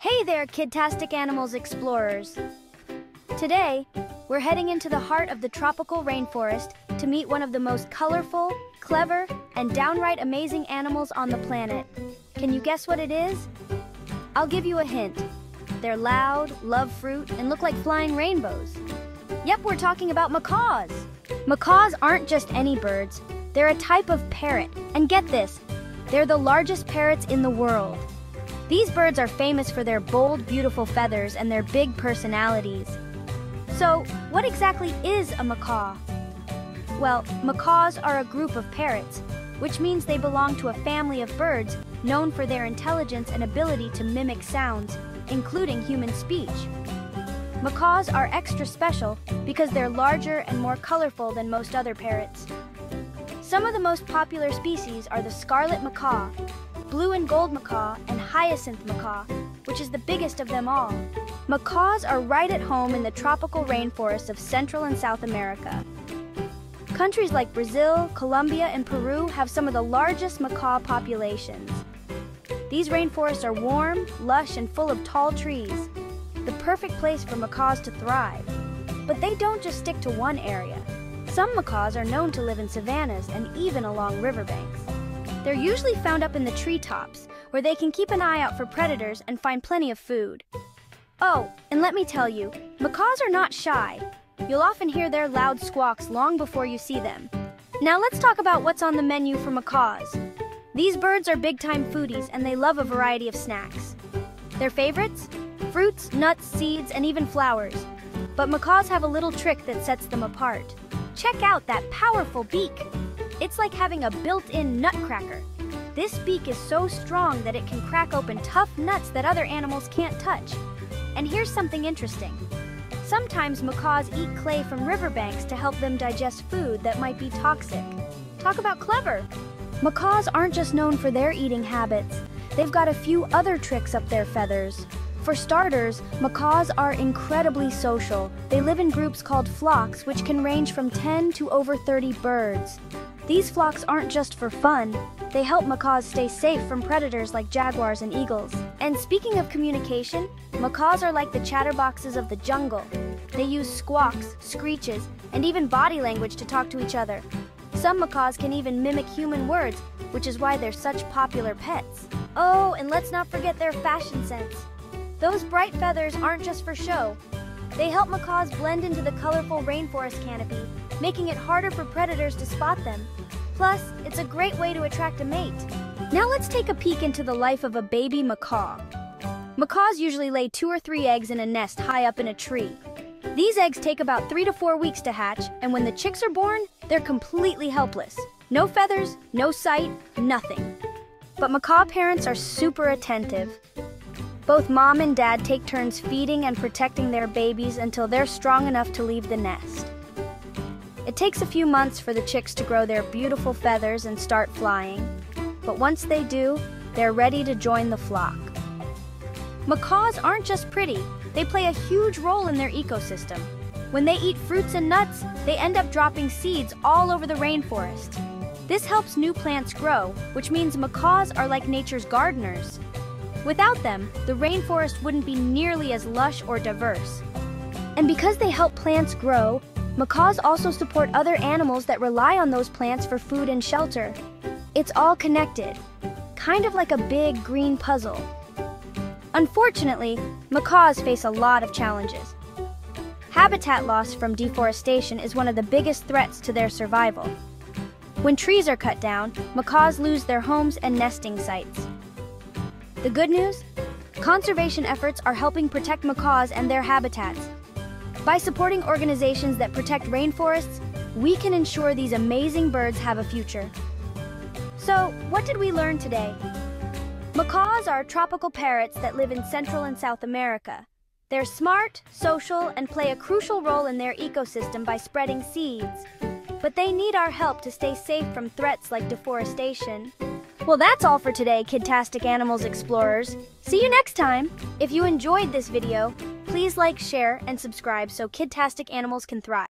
Hey there, Kidtastic Animals Explorers! Today, we're heading into the heart of the tropical rainforest to meet one of the most colorful, clever, and downright amazing animals on the planet. Can you guess what it is? I'll give you a hint. They're loud, love fruit, and look like flying rainbows. Yep, we're talking about macaws. Macaws aren't just any birds, they're a type of parrot. And get this, they're the largest parrots in the world. These birds are famous for their bold, beautiful feathers and their big personalities. So, what exactly is a macaw? Well, macaws are a group of parrots, which means they belong to a family of birds known for their intelligence and ability to mimic sounds, including human speech. Macaws are extra special because they're larger and more colorful than most other parrots. Some of the most popular species are the scarlet macaw, blue and gold macaw, and hyacinth macaw, which is the biggest of them all. Macaws are right at home in the tropical rainforests of Central and South America. Countries like Brazil, Colombia, and Peru have some of the largest macaw populations. These rainforests are warm, lush, and full of tall trees, the perfect place for macaws to thrive. But they don't just stick to one area. Some macaws are known to live in savannas and even along riverbanks. They're usually found up in the treetops, where they can keep an eye out for predators and find plenty of food. Oh, and let me tell you, macaws are not shy. You'll often hear their loud squawks long before you see them. Now let's talk about what's on the menu for macaws. These birds are big-time foodies and they love a variety of snacks. Their favorites? Fruits, nuts, seeds, and even flowers. But macaws have a little trick that sets them apart. Check out that powerful beak! It's like having a built-in nutcracker. This beak is so strong that it can crack open tough nuts that other animals can't touch. And here's something interesting. Sometimes macaws eat clay from riverbanks to help them digest food that might be toxic. Talk about clever! Macaws aren't just known for their eating habits. They've got a few other tricks up their feathers. For starters, macaws are incredibly social. They live in groups called flocks, which can range from 10 to over 30 birds. These flocks aren't just for fun, they help macaws stay safe from predators like jaguars and eagles. And speaking of communication, macaws are like the chatterboxes of the jungle. They use squawks, screeches, and even body language to talk to each other. Some macaws can even mimic human words, which is why they're such popular pets. Oh, and let's not forget their fashion sense. Those bright feathers aren't just for show. They help macaws blend into the colorful rainforest canopy, making it harder for predators to spot them. Plus, it's a great way to attract a mate. Now let's take a peek into the life of a baby macaw. Macaws usually lay two or three eggs in a nest high up in a tree. These eggs take about three to four weeks to hatch, and when the chicks are born, they're completely helpless. No feathers, no sight, nothing. But macaw parents are super attentive. Both mom and dad take turns feeding and protecting their babies until they're strong enough to leave the nest. It takes a few months for the chicks to grow their beautiful feathers and start flying, but once they do, they're ready to join the flock. Macaws aren't just pretty, they play a huge role in their ecosystem. When they eat fruits and nuts, they end up dropping seeds all over the rainforest. This helps new plants grow, which means macaws are like nature's gardeners. Without them, the rainforest wouldn't be nearly as lush or diverse. And because they help plants grow, Macaws also support other animals that rely on those plants for food and shelter. It's all connected, kind of like a big green puzzle. Unfortunately, macaws face a lot of challenges. Habitat loss from deforestation is one of the biggest threats to their survival. When trees are cut down, macaws lose their homes and nesting sites. The good news? Conservation efforts are helping protect macaws and their habitats, by supporting organizations that protect rainforests, we can ensure these amazing birds have a future. So, what did we learn today? Macaws are tropical parrots that live in Central and South America. They're smart, social, and play a crucial role in their ecosystem by spreading seeds. But they need our help to stay safe from threats like deforestation. Well, that's all for today, Kidtastic Animals Explorers. See you next time! If you enjoyed this video, please like, share, and subscribe so Kidtastic Animals can thrive.